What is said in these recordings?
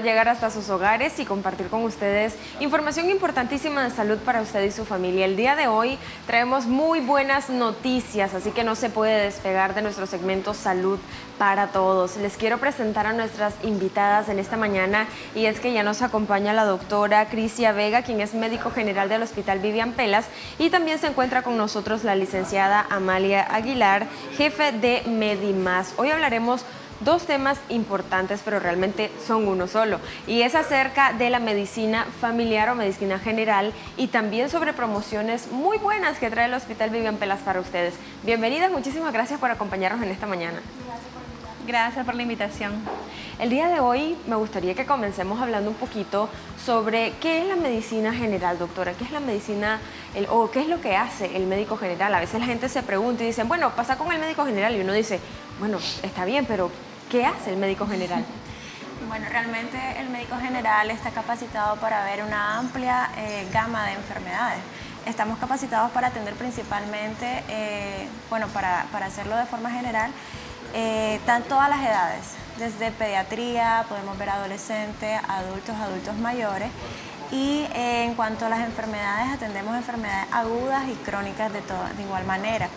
llegar hasta sus hogares y compartir con ustedes información importantísima de salud para usted y su familia. El día de hoy traemos muy buenas noticias, así que no se puede despegar de nuestro segmento Salud para Todos. Les quiero presentar a nuestras invitadas en esta mañana y es que ya nos acompaña la doctora Crisia Vega, quien es médico general del Hospital Vivian Pelas y también se encuentra con nosotros la licenciada Amalia Aguilar, jefe de Medimás. Hoy hablaremos dos temas importantes, pero realmente son uno solo. Y es acerca de la medicina familiar o medicina general y también sobre promociones muy buenas que trae el Hospital Vivian Pelas para ustedes. Bienvenidas, muchísimas gracias por acompañarnos en esta mañana. Gracias por la invitación. El día de hoy me gustaría que comencemos hablando un poquito sobre qué es la medicina general, doctora, qué es la medicina o qué es lo que hace el médico general. A veces la gente se pregunta y dicen, bueno, pasa con el médico general y uno dice, bueno, está bien, pero ¿Qué hace el médico general? Bueno, realmente el médico general está capacitado para ver una amplia eh, gama de enfermedades. Estamos capacitados para atender principalmente, eh, bueno, para, hacerlo de forma general, eh, a las edades, desde pediatría, podemos ver adolescentes, adultos, adultos mayores, y en cuanto a las enfermedades, atendemos enfermedades agudas y crónicas de, de igual manera.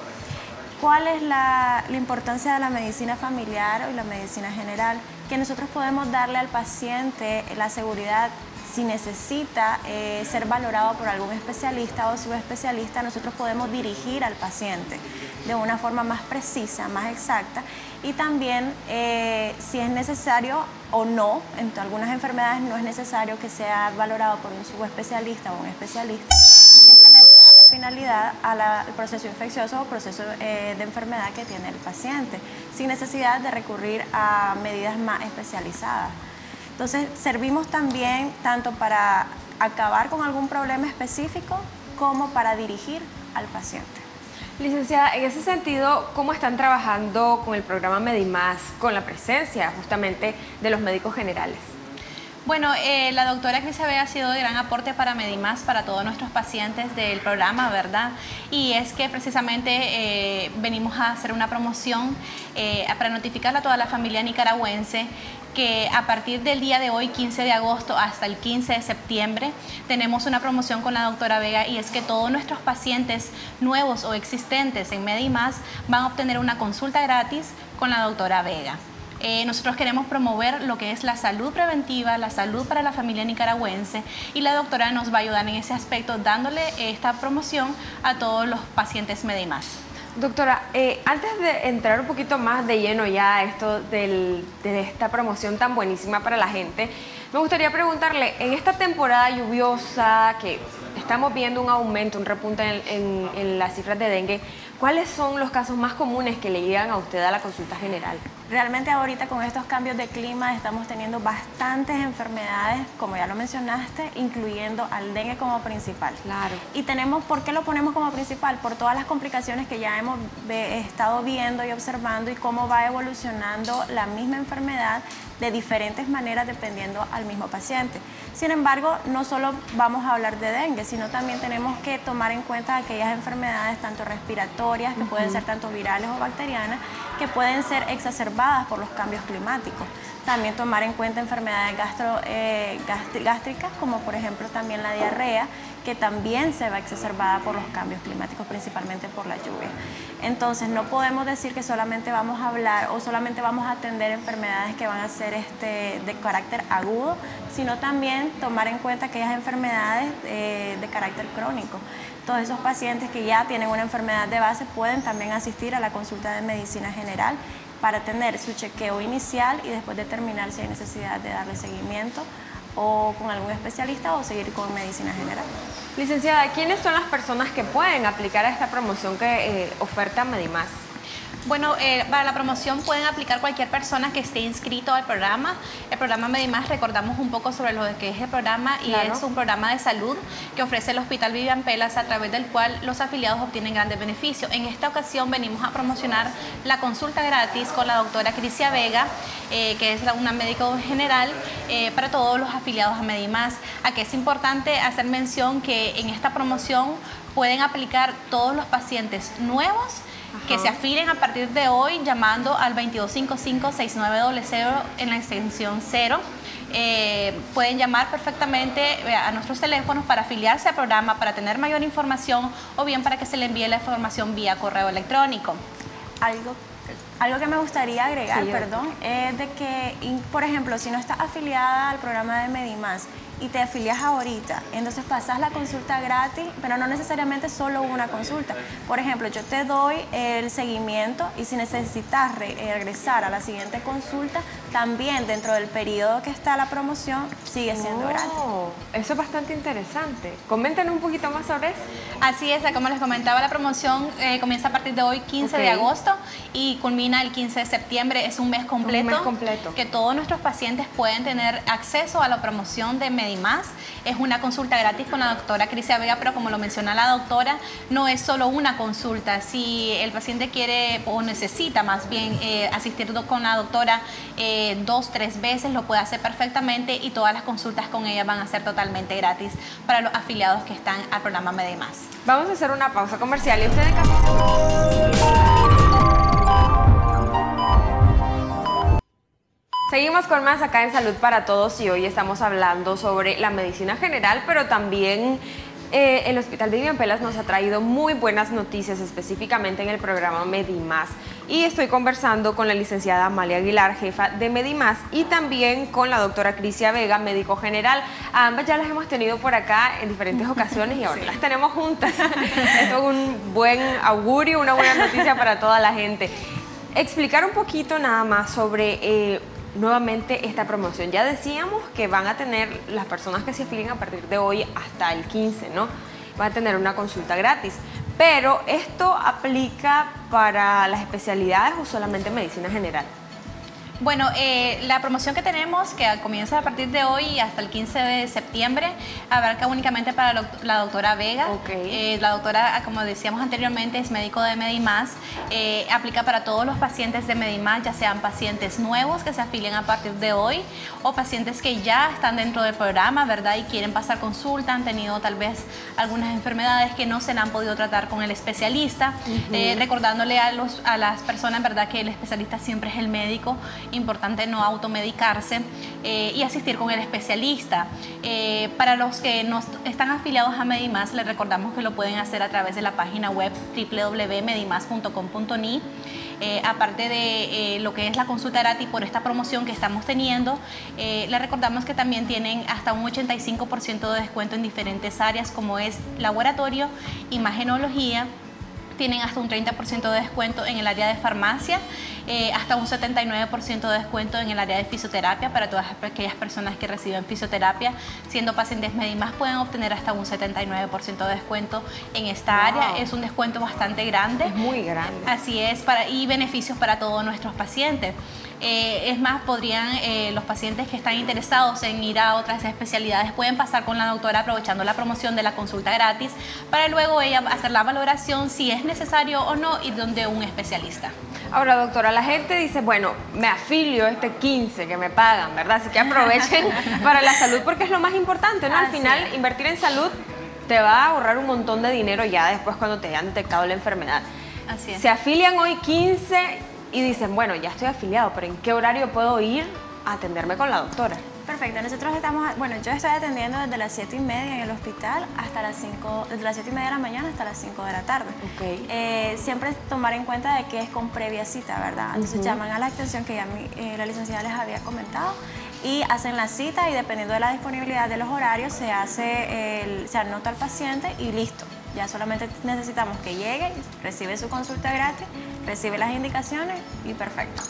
¿Cuál es la, importancia de la medicina familiar y la medicina general? Que nosotros podemos darle al paciente la seguridad si necesita eh, ser valorado por algún especialista o subespecialista, nosotros podemos dirigir al paciente de una forma más precisa, más exacta y también eh, si es necesario o no, en algunas enfermedades no es necesario que sea valorado por un subespecialista o un especialista finalidad al proceso infeccioso o proceso eh, de enfermedad que tiene el paciente, sin necesidad de recurrir a medidas más especializadas. Entonces, servimos también tanto para acabar con algún problema específico como para dirigir al paciente. Licenciada, en ese sentido, ¿cómo están trabajando con el programa Medimás, con la presencia justamente de los médicos generales? Bueno, eh, la doctora Crisabel ha sido de gran aporte para Medimás, para todos nuestros pacientes del programa, ¿verdad? Y es que precisamente eh, venimos a hacer una promoción eh, para notificarle a toda la familia nicaragüense que a partir del día de hoy, 15 de agosto, hasta el 15 de septiembre, tenemos una promoción con la doctora Vega y es que todos nuestros pacientes nuevos o existentes en Medimás van a obtener una consulta gratis con la doctora Vega. Eh, nosotros queremos promover lo que es la salud preventiva, la salud para la familia nicaragüense y la doctora nos va a ayudar en ese aspecto dándole esta promoción a todos los pacientes Medimás. Doctora, eh, antes de entrar un poquito más de lleno ya a esto de esta promoción tan buenísima para la gente, me gustaría preguntarle, en esta temporada lluviosa que estamos viendo un aumento, un repunte en, en las cifras de dengue, ¿cuáles son los casos más comunes que le llegan a usted a la consulta general? Realmente ahorita con estos cambios de clima estamos teniendo bastantes enfermedades, como ya lo mencionaste, incluyendo al dengue como principal. Claro. Y tenemos, ¿por qué lo ponemos como principal? Por todas las complicaciones que ya hemos estado viendo y observando y cómo va evolucionando la misma enfermedad de diferentes maneras dependiendo al mismo paciente. Sin embargo, no solo vamos a hablar de dengue, sino también tenemos que tomar en cuenta aquellas enfermedades tanto respiratorias, que pueden ser tanto virales o bacterianas, que pueden ser exacerbadas por los cambios climáticos. También tomar en cuenta enfermedades gastro, eh, gástricas, como por ejemplo también la diarrea, que también se va exacerbada por los cambios climáticos, principalmente por la lluvia. Entonces, no podemos decir que solamente vamos a hablar o solamente vamos a atender enfermedades que van a ser este, de carácter agudo, sino también tomar en cuenta aquellas enfermedades eh, de carácter crónico. Todos esos pacientes que ya tienen una enfermedad de base pueden también asistir a la consulta de medicina general para tener su chequeo inicial y después determinar si hay necesidad de darle seguimiento o con algún especialista o seguir con medicina general. Licenciada, ¿quiénes son las personas que pueden aplicar a esta promoción que eh, oferta Medimás? Bueno, eh, para la promoción pueden aplicar cualquier persona que esté inscrito al programa. El programa Medimás, recordamos un poco sobre lo que es el programa y es un programa de salud que ofrece el Hospital Vivian Pelas a través del cual los afiliados obtienen grandes beneficios. En esta ocasión venimos a promocionar la consulta gratis con la doctora Crisia Vega, eh, que es una médico general eh, para todos los afiliados a Medimás. Aquí es importante hacer mención que en esta promoción pueden aplicar todos los pacientes nuevos que se afilen a partir de hoy llamando al 2255-6900 en la extensión 0. eh, pueden llamar perfectamente eh, a nuestros teléfonos para afiliarse al programa, para tener mayor información o bien para que se le envíe la información vía correo electrónico. Algo algo que me gustaría agregar, perdón, es de que, por ejemplo, si no estás afiliada al programa de Medimás y te afilias ahorita, entonces pasas la consulta gratis, pero no necesariamente solo una consulta. Por ejemplo, yo te doy el seguimiento y si necesitas eh, regresar a la siguiente consulta, también dentro del periodo que está la promoción sigue siendo gratis. Eso es bastante interesante. Comenten un poquito más sobre eso. Así es, como les comentaba, la promoción eh, comienza a partir de hoy, 15 de agosto, y culmina el 15 de septiembre. Es un mes completo, un mes completo que todos nuestros pacientes pueden tener acceso a la promoción de Medimás. Es una consulta gratis con la doctora Crisia Vega, pero como lo menciona la doctora, no es solo una consulta. Si el paciente quiere o necesita más bien eh, asistir con la doctora dos, tres veces, lo puede hacer perfectamente y todas las consultas con ella van a ser totalmente gratis para los afiliados que están al programa Medimás. Vamos a hacer una pausa comercial y ustedes Seguimos con más acá en Salud para Todos y hoy estamos hablando sobre la medicina general, pero también eh, el Hospital Vivian Pelas nos ha traído muy buenas noticias, específicamente en el programa Medimás. Y estoy conversando con la licenciada Amalia Aguilar, jefa de Medimás, y también con la doctora Crisia Vega, médico general. ambas ya las hemos tenido por acá en diferentes ocasiones y ahora las tenemos juntas. Esto es un buen augurio, una buena noticia para toda la gente. Explicar un poquito nada más sobre... Eh, nuevamente esta promoción. Ya decíamos que van a tener las personas que se afilien a partir de hoy hasta el 15, ¿no? Van a tener una consulta gratis. Pero esto aplica para las especialidades o solamente medicina general. Bueno, eh, la promoción que tenemos, que comienza a partir de hoy hasta el 15 de septiembre, abarca únicamente para la doctora Vega. Eh, la doctora, como decíamos anteriormente, es médico de Medimás. Eh, aplica para todos los pacientes de Medimás, ya sean pacientes nuevos que se afilian a partir de hoy o pacientes que ya están dentro del programa, ¿verdad? Y quieren pasar consulta, han tenido tal vez algunas enfermedades que no se han podido tratar con el especialista. recordándole a, los, a las personas, ¿verdad? Que el especialista siempre es el médico importante no automedicarse eh, y asistir con el especialista. Eh, para los que no están afiliados a Medimás, les recordamos que lo pueden hacer a través de la página web www.medimas.com.ni. Eh, aparte de lo que es la consulta gratis por esta promoción que estamos teniendo, les recordamos que también tienen hasta un 85% de descuento en diferentes áreas como es laboratorio, imagenología, tienen hasta un 30% de descuento en el área de farmacia, eh, hasta un 79% de descuento en el área de fisioterapia para todas aquellas personas que reciben fisioterapia. Siendo pacientes Medimas pueden obtener hasta un 79% de descuento en esta área. Es un descuento bastante grande. Es muy grande. Así es, para, y beneficios para todos nuestros pacientes. Eh, es más, podrían eh, los pacientes que están interesados en ir a otras especialidades pueden pasar con la doctora aprovechando la promoción de la consulta gratis para luego ella hacer la valoración si es necesario o no ir donde un especialista. Ahora, doctora, la gente dice, bueno, me afilio este 15 que me pagan, ¿verdad? Así que aprovechen para la salud porque es lo más importante, ¿no? Al final, invertir en salud te va a ahorrar un montón de dinero ya después cuando te hayan detectado la enfermedad. Así es. Se afilian hoy 15 y dicen, bueno, ya estoy afiliado, pero ¿en qué horario puedo ir a atenderme con la doctora? Perfecto, nosotros estamos, bueno, yo estoy atendiendo desde las 7 y media en el hospital hasta las 5, desde las 7 y media de la mañana hasta las 5 de la tarde. Okay. Eh, siempre tomar en cuenta de que es con previa cita, ¿verdad? Entonces llaman a la atención que ya eh, la licenciada les había comentado y hacen la cita y dependiendo de la disponibilidad de los horarios se hace, el, se anota al paciente y listo. Ya solamente necesitamos que llegue, recibe su consulta gratis, recibe las indicaciones y perfecto.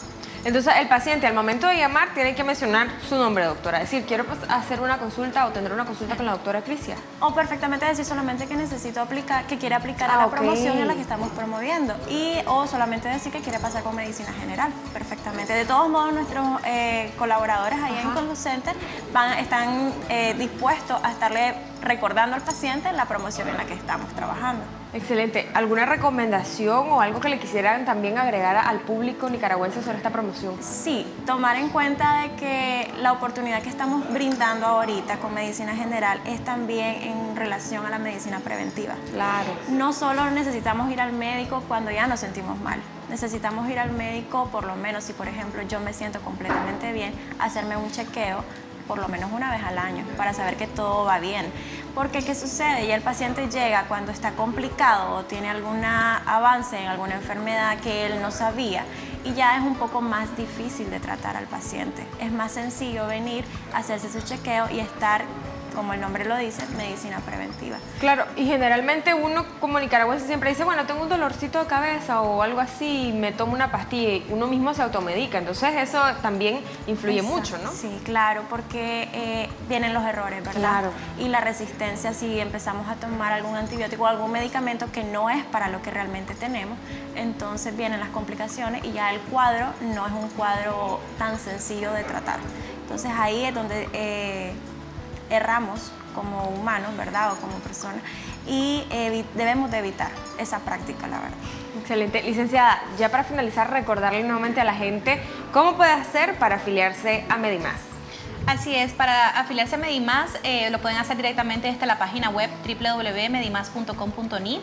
Entonces, el paciente al momento de llamar tiene que mencionar su nombre, doctora. Decir, quiero pues, hacer una consulta o tener una consulta con la doctora Crisia. O perfectamente decir solamente que necesito aplicar, que quiere aplicar a ah, la promoción en la que estamos promoviendo. Y o solamente decir que quiere pasar con medicina general. Perfectamente. De todos modos, nuestros eh, colaboradores ahí en Conlu Center van, están eh, dispuestos a estarle recordando al paciente la promoción en la que estamos trabajando. Excelente. ¿Alguna recomendación o algo que le quisieran también agregar al público nicaragüense sobre esta promoción? Sí, tomar en cuenta de que la oportunidad que estamos brindando ahorita con medicina general es también en relación a la medicina preventiva. Claro. No solo necesitamos ir al médico cuando ya nos sentimos mal. Necesitamos ir al médico, por lo menos si por ejemplo yo me siento completamente bien, hacerme un chequeo por lo menos una vez al año para saber que todo va bien. Porque ¿qué sucede? Ya el paciente llega cuando está complicado o tiene algún avance en alguna enfermedad que él no sabía y ya es un poco más difícil de tratar al paciente. Es más sencillo venir, hacerse su chequeo y estar como el nombre lo dice, medicina preventiva. Claro, y generalmente uno como nicaragüense siempre dice, bueno, tengo un dolorcito de cabeza o algo así, me tomo una pastilla y uno mismo se automedica. Entonces eso también influye mucho, ¿no? Sí, claro, porque eh, vienen los errores, ¿verdad? Claro. Y la resistencia, si empezamos a tomar algún antibiótico o algún medicamento que no es para lo que realmente tenemos, entonces vienen las complicaciones y ya el cuadro no es un cuadro tan sencillo de tratar. Entonces ahí es donde... Eh, erramos como humanos, ¿verdad? O como personas, y debemos de evitar esa práctica, la verdad. Excelente. Licenciada, ya para finalizar, recordarle nuevamente a la gente cómo puede hacer para afiliarse a Medimás. Así es, para afiliarse a Medimás eh, lo pueden hacer directamente desde la página web www.medimás.com.ni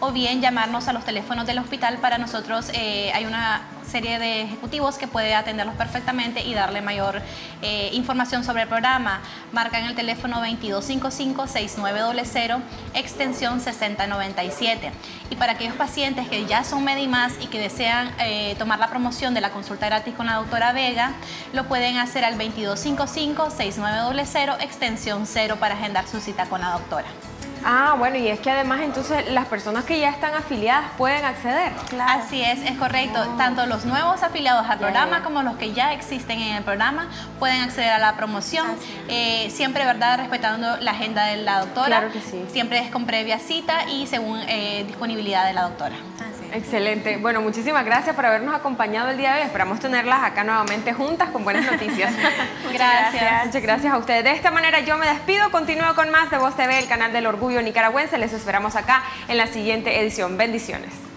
o bien llamarnos a los teléfonos del hospital. Para nosotros eh, hay una serie de ejecutivos que puede atenderlos perfectamente y darle mayor eh, información sobre el programa. Marcan el teléfono 2255-6900, extensión 6097. Y para aquellos pacientes que ya son Medimás y que desean eh, tomar la promoción de la consulta gratis con la doctora Vega, lo pueden hacer al 2255-6900, extensión 0 para agendar su cita con la doctora. Ah, bueno, y es que además entonces las personas que ya están afiliadas pueden acceder. Claro. Así es, es correcto. Tanto los nuevos afiliados al programa como los que ya existen en el programa pueden acceder a la promoción. Eh, siempre, ¿verdad? Respetando la agenda de la doctora. Claro que sí. Siempre es con previa cita y según eh, disponibilidad de la doctora. Excelente. Bueno, muchísimas gracias por habernos acompañado el día de hoy. Esperamos tenerlas acá nuevamente juntas con buenas noticias. gracias. Muchas gracias a ustedes. De esta manera yo me despido. Continúo con más de Voz TV, el canal del orgullo nicaragüense. Les esperamos acá en la siguiente edición. Bendiciones.